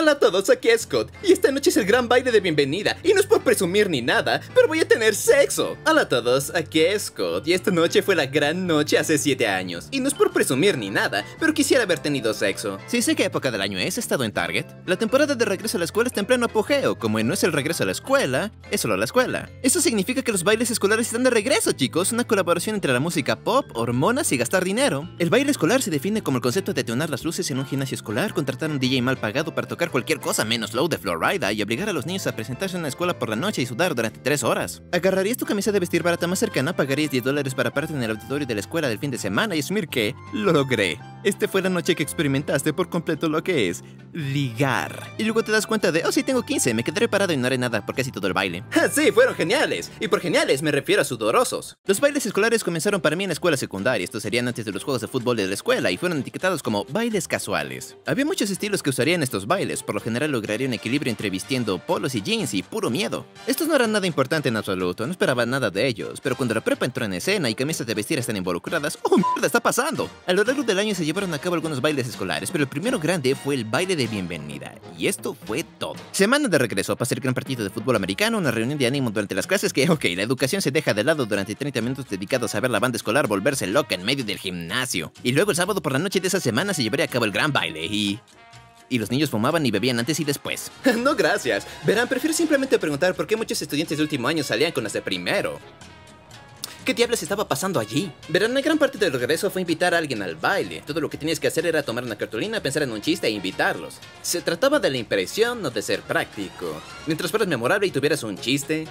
Hola a todos, aquí es Scott, y esta noche es el gran baile de bienvenida, y no es por presumir ni nada, pero voy a tener sexo. Hola a todos, aquí es Scott, y esta noche fue la gran noche hace 7 años, y no es por presumir ni nada, pero quisiera haber tenido sexo. Si sé qué época del año es, he estado en Target. La temporada de regreso a la escuela está en pleno apogeo, como no es el regreso a la escuela, es solo la escuela. Eso significa que los bailes escolares están de regreso, chicos, una colaboración entre la música pop, hormonas y gastar dinero. El baile escolar se define como el concepto de tunar las luces en un gimnasio escolar, contratar un DJ mal pagado para tocar cualquier cosa menos low de Florida y obligar a los niños a presentarse en la escuela por la noche y sudar durante 3 horas. Agarrarías tu camisa de vestir barata más cercana, pagarías 10 dólares para parte en el auditorio de la escuela del fin de semana y asumir que lo logré. Este fue la noche que experimentaste por completo lo que es ligar. Y luego te das cuenta de, oh sí, tengo 15, me quedaré parado y no haré nada por casi todo el baile. sí, fueron geniales. Y por geniales me refiero a sudorosos. Los bailes escolares comenzaron para mí en la escuela secundaria. Estos serían antes de los juegos de fútbol de la escuela y fueron etiquetados como bailes casuales. Había muchos estilos que usarían estos bailes, por lo general lograría un equilibrio entre vistiendo polos y jeans y puro miedo. Estos no eran nada importante en absoluto, no esperaba nada de ellos, pero cuando la prepa entró en escena y camisas de vestir están involucradas, ¡oh mierda, está pasando! A lo largo del año se llevaron a cabo algunos bailes escolares, pero el primero grande fue el baile de bienvenida, y esto fue todo. Semana de regreso, pasé el gran partido de fútbol americano, una reunión de ánimo durante las clases que, ok, la educación se deja de lado durante 30 minutos dedicados a ver la banda escolar volverse loca en medio del gimnasio. Y luego el sábado por la noche de esa semana se llevaría a cabo el gran baile y y los niños fumaban y bebían antes y después. no, gracias. Verán, prefiero simplemente preguntar por qué muchos estudiantes de último año salían con las de primero. ¿Qué diablos estaba pasando allí? Verán, una gran parte del regreso fue invitar a alguien al baile. Todo lo que tenías que hacer era tomar una cartulina, pensar en un chiste e invitarlos. Se trataba de la impresión, no de ser práctico. Mientras fueras memorable y tuvieras un chiste,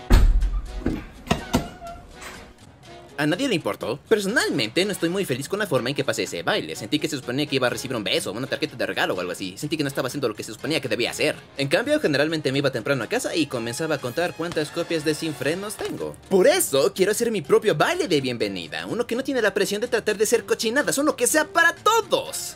a nadie le importó. Personalmente, no estoy muy feliz con la forma en que pasé ese baile. Sentí que se suponía que iba a recibir un beso, una tarjeta de regalo o algo así. Sentí que no estaba haciendo lo que se suponía que debía hacer. En cambio, generalmente me iba temprano a casa y comenzaba a contar cuántas copias de Sin Frenos tengo. Por eso, quiero hacer mi propio baile de bienvenida. Uno que no tiene la presión de tratar de ser cochinadas, uno que sea para todos.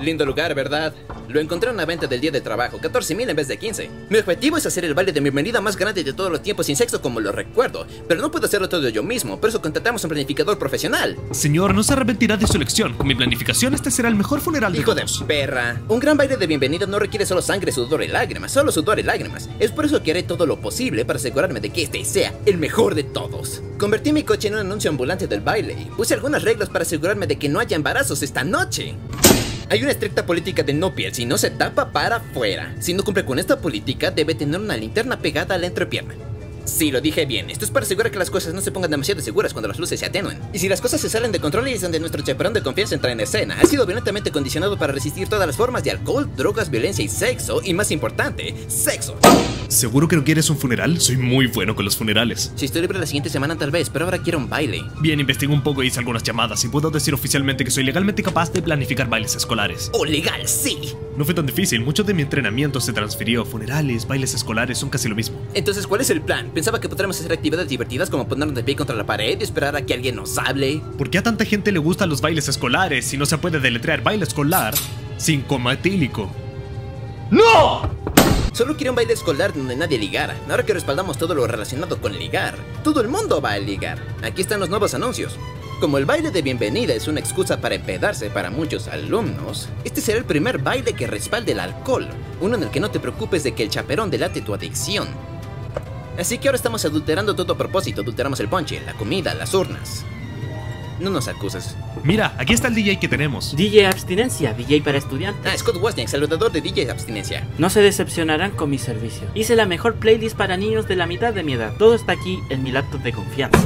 Lindo lugar, ¿verdad? Lo encontré en una venta del día de trabajo, 14.000 en vez de 15. Mi objetivo es hacer el baile de bienvenida más grande de todos los tiempos sin sexo como lo recuerdo, pero no puedo hacerlo todo yo mismo, por eso contratamos un planificador profesional. Señor, no se arrepentirá de su elección. Con mi planificación este será el mejor funeral de Hijo todos. de perra. Un gran baile de bienvenida no requiere solo sangre, sudor y lágrimas, solo sudor y lágrimas. Es por eso que haré todo lo posible para asegurarme de que este sea el mejor de todos. Convertí mi coche en un anuncio ambulante del baile y puse algunas reglas para asegurarme de que no haya embarazos esta noche. Hay una estricta política de no piel, si no se tapa para afuera. Si no cumple con esta política, debe tener una linterna pegada a la entrepierna. Sí, lo dije bien. Esto es para asegurar que las cosas no se pongan demasiado seguras cuando las luces se atenúen. Y si las cosas se salen de control y es donde nuestro chaperón de confianza entra en escena, ha sido violentamente condicionado para resistir todas las formas de alcohol, drogas, violencia y sexo, y más importante, sexo. ¿Seguro que no quieres un funeral? Soy muy bueno con los funerales. Si estoy libre la siguiente semana tal vez, pero ahora quiero un baile. Bien, investigué un poco y hice algunas llamadas y puedo decir oficialmente que soy legalmente capaz de planificar bailes escolares. ¡Oh, legal, sí! No fue tan difícil, mucho de mi entrenamiento se transfirió. Funerales, bailes escolares son casi lo mismo. Entonces, ¿cuál es el plan? Pensaba que podríamos hacer actividades divertidas como ponernos de pie contra la pared y esperar a que alguien nos hable. ¿Por qué a tanta gente le gustan los bailes escolares si no se puede deletrear baile escolar sin coma etílico? ¡No! Solo quiero un baile escolar donde nadie ligara. Ahora que respaldamos todo lo relacionado con ligar, todo el mundo va a ligar. Aquí están los nuevos anuncios. Como el baile de bienvenida es una excusa para empedarse para muchos alumnos, este será el primer baile que respalde el alcohol, uno en el que no te preocupes de que el chaperón delate tu adicción. Así que ahora estamos adulterando todo a propósito, adulteramos el ponche, la comida, las urnas. No nos acuses. Mira, aquí está el DJ que tenemos. DJ Abstinencia, DJ para estudiantes. Ah, Scott Wozniak, saludador de DJ Abstinencia. No se decepcionarán con mi servicio. Hice la mejor playlist para niños de la mitad de mi edad. Todo está aquí en mi laptop de confianza.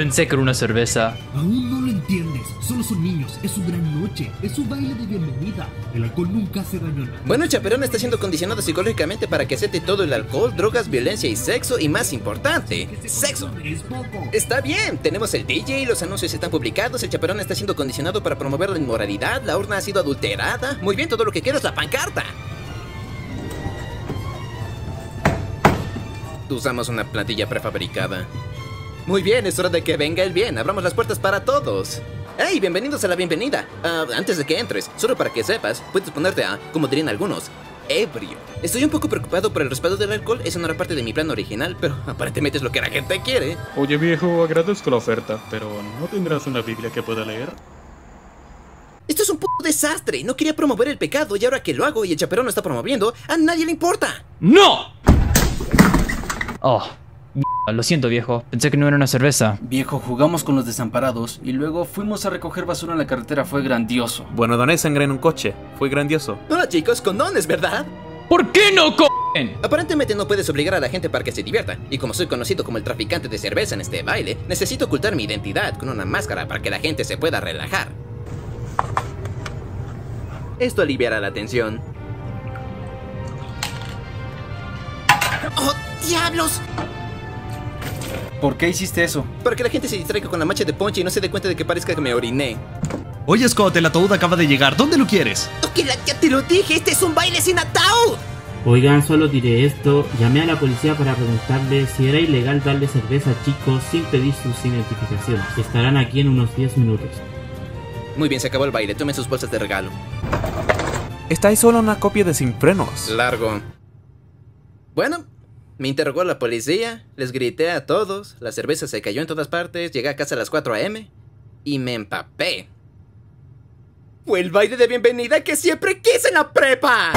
Pensé que era una cerveza. Aún no lo entiendes. Solo son niños. Es su gran noche. Es su baile de bienvenida. El alcohol nunca hace daño. Bueno, el chaperón está siendo condicionado psicológicamente para que acepte todo el alcohol, drogas, violencia y sexo, y más importante, sexo. Es poco. Está bien, tenemos el DJ, los anuncios están publicados, el chaperón está siendo condicionado para promover la inmoralidad, la urna ha sido adulterada. Muy bien, todo lo que quiero es la pancarta. Usamos una plantilla prefabricada. Muy bien, es hora de que venga el bien. Abramos las puertas para todos. ¡Hey! Bienvenidos a la bienvenida. Ah, antes de que entres, solo para que sepas, puedes ponerte a, como dirían algunos, ebrio. Estoy un poco preocupado por el respaldo del alcohol, eso no era parte de mi plan original, pero aparentemente es lo que la gente quiere. Oye viejo, agradezco la oferta, pero ¿no tendrás una Biblia que pueda leer? Esto es un puto desastre. No quería promover el pecado y ahora que lo hago y el chaperón lo está promoviendo, a nadie le importa. ¡No! Oh, lo siento viejo, pensé que no era una cerveza. Viejo, jugamos con los desamparados y luego fuimos a recoger basura en la carretera. Fue grandioso. Bueno, doné sangre en un coche. Fue grandioso. Hola chicos, condones, ¿verdad? ¿Por qué no cogen? Aparentemente no puedes obligar a la gente para que se divierta, y como soy conocido como el traficante de cerveza en este baile, necesito ocultar mi identidad con una máscara para que la gente se pueda relajar. Esto aliviará la tensión. ¡Oh, diablos! ¿Por qué hiciste eso? Para que la gente se distraiga con la mancha de ponche y no se dé cuenta de que parezca que me oriné. Oye, Scott, el ataúd acaba de llegar. ¿Dónde lo quieres? Ok, la- ya te lo dije, este es un baile sin ataúd. Oigan, solo diré esto. Llamé a la policía para preguntarle si era ilegal darle cerveza a chicos sin pedir sus identificaciones. Estarán aquí en unos 10 minutos. Muy bien, se acabó el baile, tomen sus bolsas de regalo. Esta es solo una copia de Sin Frenos. Largo. Bueno, me interrogó la policía, les grité a todos, la cerveza se cayó en todas partes, llegué a casa a las 4 a.m. y me empapé. Fue el baile de bienvenida que siempre quise en la prepa.